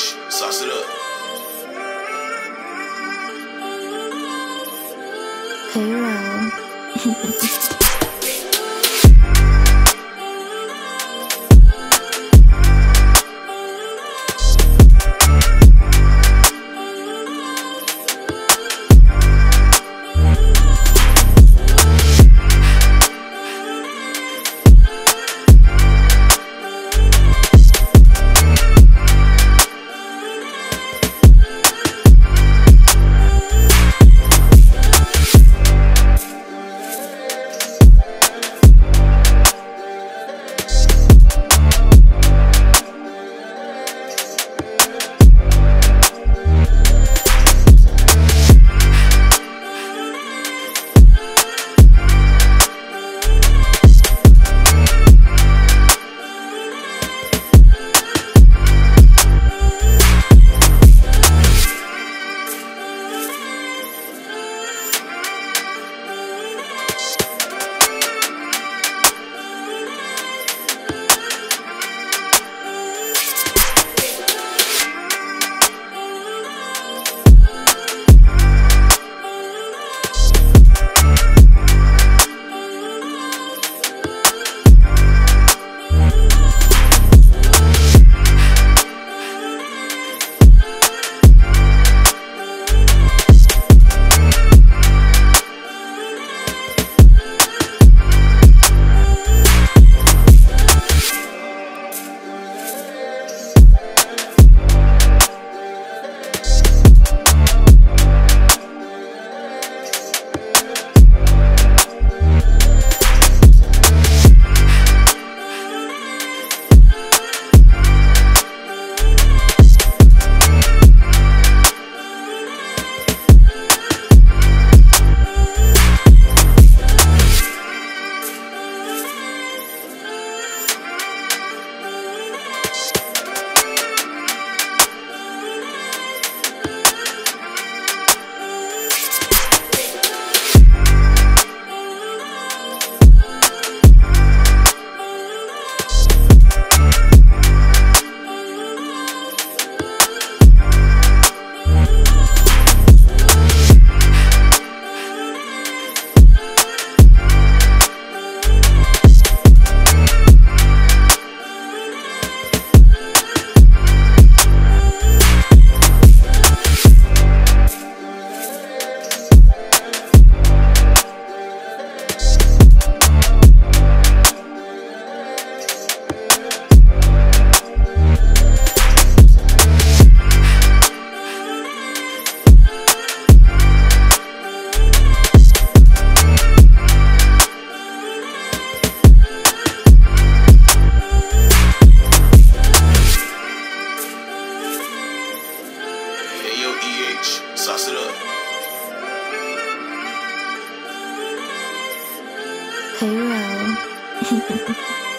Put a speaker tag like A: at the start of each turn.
A: EH, sauce it up. Hey 很
B: 软